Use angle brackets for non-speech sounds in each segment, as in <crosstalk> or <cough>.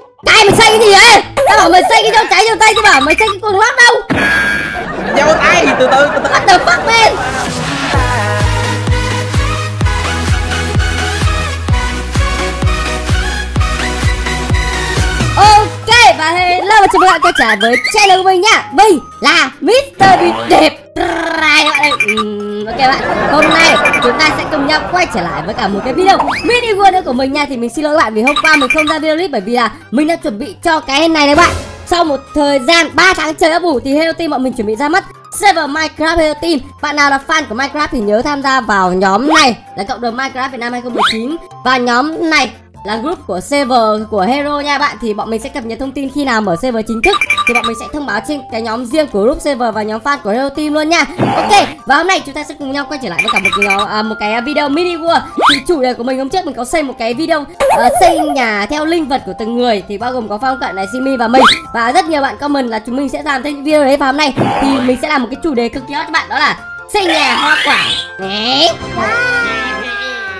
Cái mày xây cái gì vậy? Tao bảo mày xây cái dâu trái dâu tây chứ bảo mày xây cái quần lót đâu dâu tay từ từ từ từ What the fuck man Ok và hello và chào mừng các bạn quay trở với channel của mình nha Mình là Mr. Đẹp trai các bạn ơi các bạn. Hôm nay chúng ta sẽ cùng nhau quay trở lại với cả một cái video mini world nữa của mình nha. Thì mình xin lỗi các bạn vì hôm qua mình không ra video clip Bởi vì là mình đã chuẩn bị cho cái này này bạn. Sau một thời gian 3 tháng trời ấp ủ thì Hero Team bọn mình chuẩn bị ra mắt server Minecraft Hero Team. Bạn nào là fan của Minecraft thì nhớ tham gia vào nhóm này. Là cộng đồng Minecraft Việt Nam 2019 và nhóm này là group của server của Hero nha bạn. Thì bọn mình sẽ cập nhật thông tin khi nào mở server chính thức. Thì bọn mình sẽ thông báo trên cái nhóm riêng của group server và nhóm fan của Hero Team luôn nha. Ok và hôm nay chúng ta sẽ cùng nhau quay trở lại với cả một cái nhóm, à, một cái video mini world thì chủ đề của mình hôm trước mình có xây một cái video uh, xây nhà theo linh vật của từng người. Thì bao gồm có Phong Cận này, Simi và mình. Và rất nhiều bạn comment là chúng mình sẽ làm thêm video đấy và hôm nay. Thì mình sẽ làm một cái chủ đề cực kỳ hot cho bạn đó là xây nhà hoa quả. Đấy.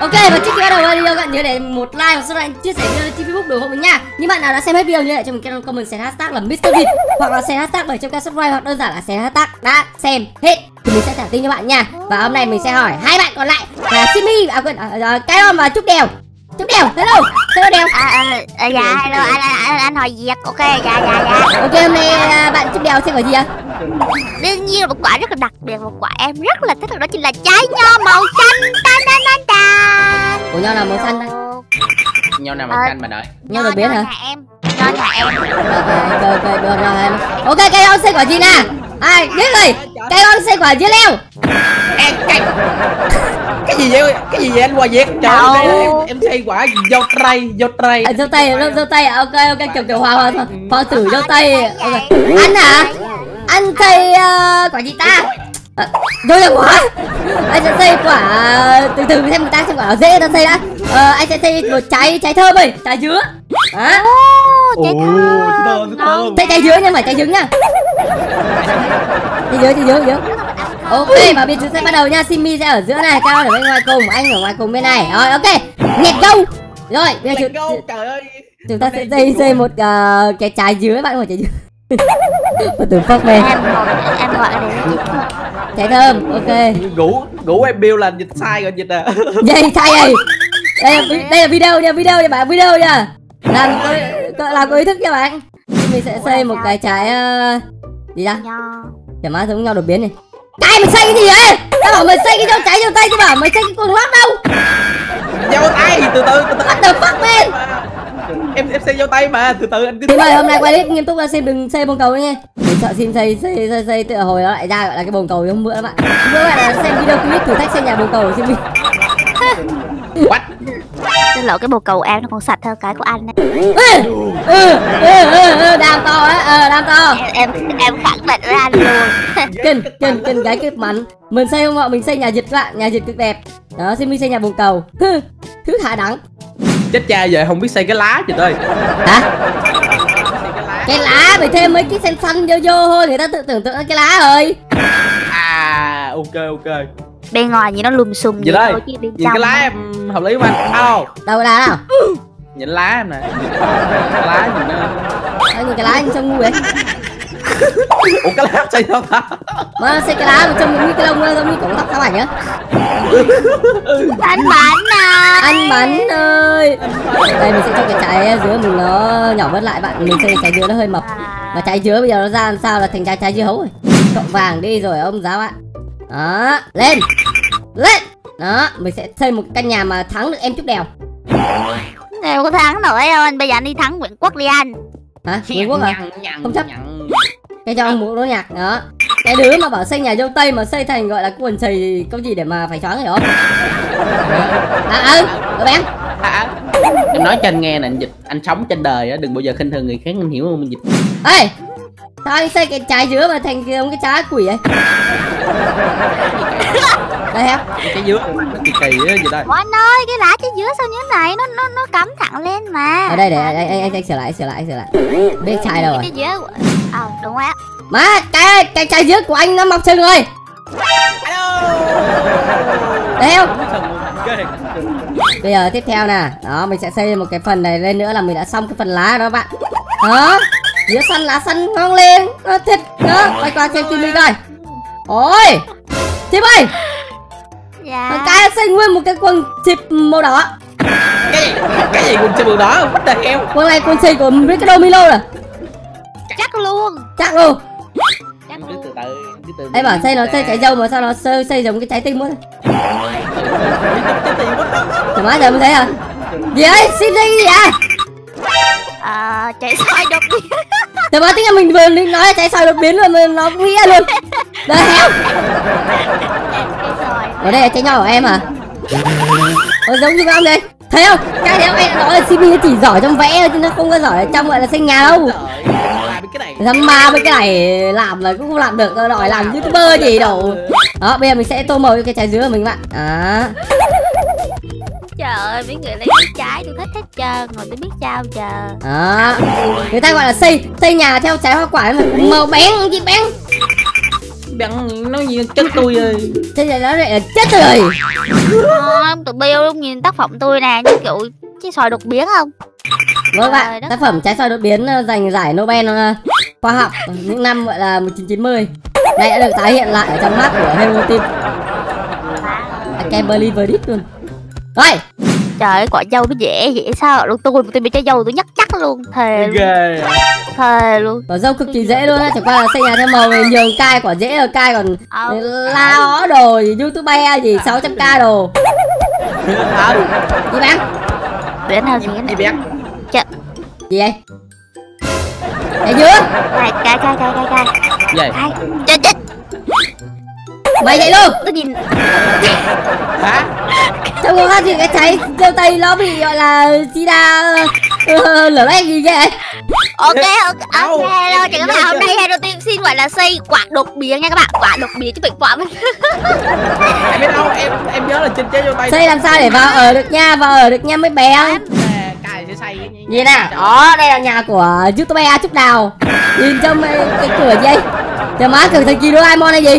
Ok và trước khi bắt đầu video các bạn nhớ để một like và subscribe chia sẻ video trên Facebook ủng hộ mình nha. Những bạn nào đã xem hết video nhớ để cho mình cái comment sẽ hashtag là MrVịt hoặc là sẽ hashtag 700k subscribe hoặc đơn giản là sẽ hashtag đã xem hết thì mình sẽ trả tin cho bạn nha. Và hôm nay mình sẽ hỏi hai bạn còn lại là Simi à quên à, Kairon và Trúc Đèo. Trúc Đèo, hello. Hello Đèo. À, à, à, dạ hello anh, anh anh hỏi việc ok dạ dạ dạ Ok hôm nay à, bạn Trúc Đèo xem quả gì ạ? Đương nhiên là một quả rất là đặc biệt một quả em rất là thích đó chính là trái nho màu xanh. Tan tan tan tan Của nhau là màu xanh đây. nhau nào mà Ờ. canh mà đợi Nhau được biết hả? em nho nhà em. Ok, ok, được rồi em. Ok, Kairon xem quả gì nè? Ai, biết rồi. Kairon xem quả dưa leo. Ê, cái cái gì vậy? Cái gì vậy anh Hòa Việt trời ơi em em xây quả dâu tray dâu tray À, dâu tây dâu, tây. Ok ok kiểu kiểu hòa hòa phó tử dâu tây. ok. anh hả anh xây uh, quả gì ta? À, đâu là quả anh sẽ xây quả từ từ xem người ta xem quả dễ ta xây đã. Ờ, anh sẽ xây một trái trái thơm ơi trái dứa. Hả Ô, trái Ồ, thơm. trái xây dứa nhưng mà trái trứng nha. Trái dứa trái dứa trái dứa. Ok và bây giờ sẽ bắt đầu nha. Simi sẽ ở giữa này cao ở bên ngoài cùng anh ở ngoài cùng bên này. Rồi ok. Nhẹt gâu. Rồi bây giờ chúng, chúng ta sẽ xây xây một uh, cái trái dứa bạn hỏi trái dứa The fuck man em gọi em gọi để Trái thơm, ok. Ngủ ngủ em build là dịch sai rồi dịch à. <laughs> Dây sai rồi <laughs> đây là, đây là video nha, video nha bạn, video nha. Làm có, làm có ý thức nha bạn. Mình sẽ xây một cái trái uh, Gì ra? nho Chả má giống nhau đột biến này. Cái mày xây cái gì vậy? Tao bảo mày xây cái dâu trái dâu tây chứ bảo mày xây cái quần lót đâu? Dâu tay từ từ từ từ. What the fuck man em em xây dâu tay mà từ từ anh cứ Thì mời hôm nay quay clip nghiêm túc ra xem đừng xây bồn cầu nha. Mình sợ xin xây xây xây xây từ hồi nó lại ra gọi là cái bồn cầu hôm bữa các bạn. Hôm bữa bạn là xem video clip thử thách xây nhà bồn cầu của xin mình what? Xin lỗi cái bồ cầu em nó còn sạch hơn cái của anh ấy. ừ, ừ, ừ, ừ, ừ, đam to á, ờ, đam to. Em em em khẳng định với anh luôn. <laughs> Kinh, kinh, kinh gái cực mạnh Mình xây không ạ, mình xây nhà dịch các bạn, nhà dịch cực đẹp. Đó, xin mình xây nhà bồn cầu. Hừ, Thứ hạ đẳng chết cha vậy không biết xây cái lá trời ơi Hả? Cái lá phải thêm mấy cái xanh xanh vô vô thôi Người ta tự tưởng tượng là cái lá rồi. À ok ok. Bên ngoài nhìn nó lùm xùm vậy đây thôi chứ bên nhìn trong cái lá em hợp lý không anh? Đâu Đâu lá nào nhìn lá em nè. Cái lá nhìn nó. Ờ, nhìn cái lá nhìn trông ngu vậy ủa cái lá xây sao ta? Mà xây cái lá mà trông như cái lông giống như cổng tóc sao ảnh á anh bánh à. Anh bắn ơi. Đây mình sẽ cho cái trái dứa mình nó nhỏ bớt lại bạn. Mình xây cái trái dứa nó hơi mập. Mà trái dứa bây giờ nó ra làm sao là thành trái trái dưa hấu rồi. Cộng vàng đi rồi ông giáo ạ Đó Lên. Lên. Đó Mình sẽ xây một căn nhà mà thắng được em Trúc Đèo. Em có thắng nổi đâu anh bây giờ anh đi thắng Nguyễn Quốc đi anh. Hả? Nguyễn Quốc? Nhằn, Không chấp. Cái cho ông mũ nó nhạc Đó Cái đứa mà bảo xây nhà dâu tây mà xây thành gọi là quần chày thì có gì để mà phải choáng hiểu không? À ừ Các bạn À, em nói cho anh nghe nè anh dịch anh sống trên đời á đừng bao giờ khinh thường người khác anh hiểu không anh dịch? Ê Sao anh xây cái trái dứa mà thành cái, giống cái trái quỷ ấy. Đây em cái dứa nó kỳ kỳ á gì đây? Ủa anh ơi cái lá trái dứa sao như thế này? Nó nó nó cắm thẳng lên mà. Ở đây để anh, anh, anh, anh sửa lại sửa lại sửa lại. Biết trái đâu rồi. cái dứa ờ đúng á Má cái cái trái dứa của anh nó mọc sừng rồi. Ghê. Bây giờ tiếp theo nè Đó mình sẽ xây một cái phần này lên nữa là mình đã xong cái phần lá đó bạn. Đó Dĩa xanh lá xanh ngon lên. Nó thịt Đó quay qua xem phim đi coi. Ôi Chip ơi. Dạ. Thằng cái xây nguyên một cái quần chip màu đỏ. Cái gì? Cái gì quần xe màu đỏ? What the hell? Quần này quần xì của Ricardo Milo nè Chắc luôn. Chắc luôn Từ. Em bảo xây nó xây trái dâu mà sao nó xây, xây giống cái trái tiền mất Thoải mái giờ mới thấy à? Gì ấy? Xin đây gì à? À chạy sai đột biến. Thoải mái tính là mình vừa nói là trái sòi đột biến rồi mà nó cũng nghĩa luôn. Đời rồi Ở đây là trái nhỏ của em à? Ôi giống như ông đây. Thấy không? Cái đấy em nói là nó chỉ giỏi trong vẽ thôi chứ nó không có giỏi ở trong gọi là xây nhà đâu rồi làm cái này. Dám ma với cái này làm là cũng không làm được đâu đòi làm youtuber gì đâu. Đó bây giờ mình sẽ tô màu cho cái trái dứa của mình bạn. Đó. Trời ơi mấy người lấy cái trái tôi thích hết trơn Rồi tôi biết sao giờ. Đó. Người ta gọi là xây xây nhà theo trái hoa quả mà. Màu bén chị bén? Bắn nó như chất tôi ơi Thế là nó lại là chết rồi. Không, tụi Bill luôn nhìn tác phẩm tôi nè Như kiểu cái sòi đột biến không Vâng bạn, đất tác phẩm Trái sòi đột biến ờ, giành giải Nobel ờ, khoa học những năm gọi là 1990 Này đã được tái hiện lại ở trong mắt của Hero Team I can't believe it luôn. Rồi, Trời ơi quả dâu nó dễ dễ sao luôn? Tôi tôi bị trái dâu tôi nhắc chắc luôn. Thề luôn. Ghê thề luôn. Quả dâu cực kỳ dễ luôn á Chẳng qua là xây nhà theo màu mình nhường cai quả dễ rồi cai còn Ờ, la ó đồ gì youtube gì 600k đồ. Gì bán? đến hơn gì gì nữa biết Gì vậy? Cái dứa cay cay cay cay cay cay gì cay chết chết Mày vậy luôn. Tôi nhìn. Hả? Trong có thì cái trái dâu tây nó bị gọi là sida uh, lửa loét gì vậy? ok ok ok em- đâu? thì các em bạn. hôm nay Hero Team xin gọi là xây quả đột biến nha các bạn. Quả đột biến chứ bị quả mình em biết đâu em em nhớ là trên chế vô tay Xây làm sao để vào ở được nha, vào ở được nha mấy bé. À, xây cái gì nè, đó, đây là nhà của youtuber Trúc Đào. Nhìn trong cái, cái cửa gì Chờ má cửa thần kỳ Doraemon hay gì?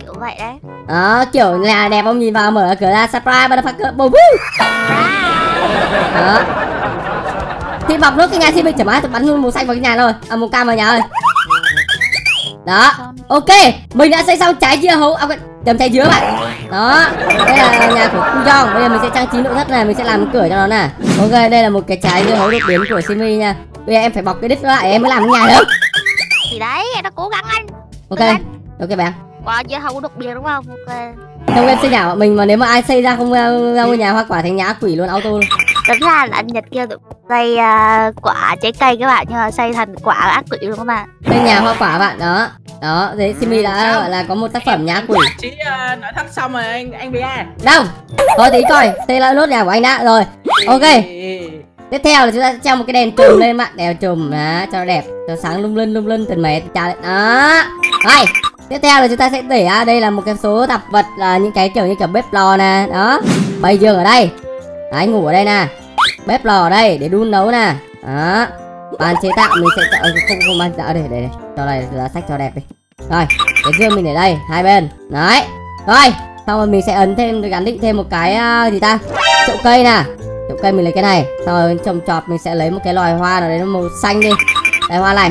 Kiểu vậy đấy. Đó, kiểu nhà đẹp ông nhìn vào mở cửa ra surprise motherfucker bồ woo! Đó. Thì bọc nước cái nhà thì mình chả má tôi bắn luôn màu xanh vào cái nhà rồi À màu cam vào nhà rồi Đó. Ok, mình đã xây xong trái dưa hấu. À, đầm trái dứa bạn Đó, đây là nhà của Cu Jong. Bây giờ mình sẽ trang trí nội thất này, mình sẽ làm cửa cho nó nè. Ok, đây là một cái trái dưa hấu đột biến của Simi nha. Bây giờ em phải bọc cái đít lại em mới làm cái nhà được. Thì đấy em đã cố gắng anh. Ok, ok bạn quả không có đột biến đúng không? Ok. Trong em xây nhà bọn mình mà nếu mà ai xây ra không ra, ngôi nhà hoa quả thành nhà quỷ luôn auto luôn. Ra là anh Nhật tụi xây à, quả trái cây các bạn nhưng mà xây thành quả ác quỷ luôn các bạn. Xây nhà hoa quả bạn đó Đó, thế Simi đã gọi là có một tác phẩm nhà quỷ chỉ uh, nội thất xong rồi anh anh bia. Đâu, thôi tí coi, xây lại nốt nhà của anh đã rồi. Ok, tiếp theo là chúng ta sẽ treo một cái đèn trùm lên bạn Đèn trùm đó, cho nó đẹp, cho sáng lung linh lung linh từng mét chà. Đó, rồi Tiếp theo là chúng ta sẽ để à, đây là một cái số tạp vật là những cái kiểu như kiểu bếp lò nè. Đó, bày giường ở đây. Đấy, ngủ ở đây nè. Bếp lò ở đây để đun nấu nè. Đó. Bàn chế tạo mình sẽ chọn không không bàn tạo đây để đây cho này là sách cho đẹp đi. Rồi cái dương mình để đây hai bên. Đấy. Rồi Xong rồi mình sẽ ấn thêm gắn định thêm một cái à, gì ta? Chậu cây nè. Chậu cây mình lấy cái này. Xong rồi trồng trọt mình sẽ lấy một cái loài hoa nào đấy nó màu xanh đi. Đây hoa này.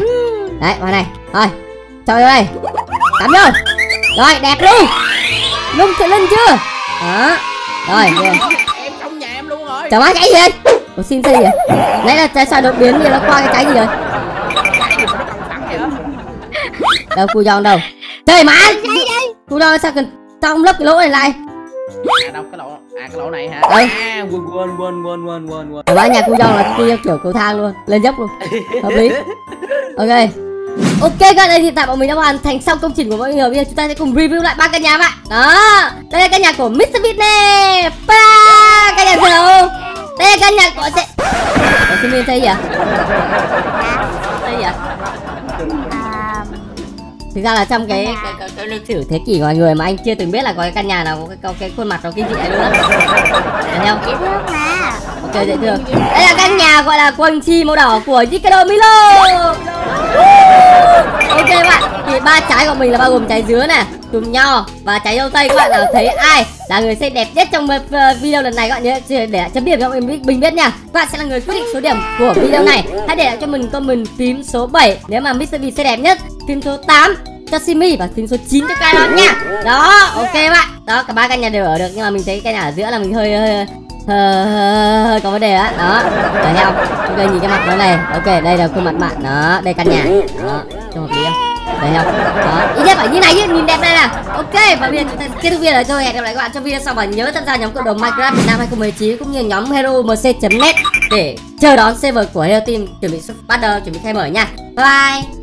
Đấy hoa này. Rồi Cho vô đây. Cắm vô. Rồi đẹp luôn. Lung tự linh chưa? Đó. Rồi em trong nhà em luôn rồi. Chả má cái gì đây Ủa xin gì vậy Nãy là trái xoài đột biến thì nó qua cái cái gì rồi Đâu cu giòn đâu? Trời má Cu giòn sao cần Trong lấp cái lỗ này lại? À đâu cái lỗ à cái lỗ này hả? Ừ. à quên quên quên quên quên quên. Quên Ở nhà cu giòn là cu kiểu cầu thang luôn Lên dốc luôn. Hợp lý. Ok. Ok các đây hiện tại bọn mình đã hoàn thành xong công trình của mọi người. Bây giờ chúng ta sẽ cùng review lại ba căn nhà bạn. Đó. Đây là căn nhà của Mr. Beat nè Pa Căn nhà sao Đây là căn nhà của sẽ Ủa xin mình xây gì ạ Thực ra là trong cái cái, cái, cái lịch sử thế kỷ của mọi người mà anh chưa từng biết là có cái căn nhà nào có cái, có cái khuôn mặt nó kinh dị này luôn á Thấy không? dễ thương mà. Ok dễ thương. Đây là căn nhà gọi là quần chi màu đỏ của Ricardo Milo. Ok bạn thì ba trái của mình là bao gồm trái dứa này, chùm nho và trái dâu tây. Các bạn nào thấy ai là người xinh đẹp nhất trong ờ, video lần này các bạn nhớ để chấm điểm cho mình biết- mình biết nha. Các bạn sẽ là người quyết định số điểm của video này. Hãy để lại cho mình comment phím số 7 nếu mà Mr. V xinh đẹp nhất. Phím số 8 cho Simi và phím số 9 cho cái đó nha. Đó ok bạn. Đó cả ba căn nhà đều ở được nhưng mà mình thấy căn nhà ở giữa là mình hơi hơi hơi, hơi, hơi có vấn đề á. Đó thấy không ok nhìn cái mặt nó này. Ok đây là khuôn mặt bạn. Đó đây căn nhà. Đó cho hợp lý không? Thấy không? Đó, ít nhất phải như này chứ, nhìn đẹp đây nè Ok, và bây giờ chúng ta kết thúc video rồi thôi Hẹn gặp lại các bạn trong video sau. Và nhớ tham gia nhóm cộng đồng Minecraft Việt Nam 2019 cũng như nhóm hero mc.net để chờ đón server của Hero Team chuẩn bị xuất bắt đầu chuẩn bị khai mở nha. Bye bye!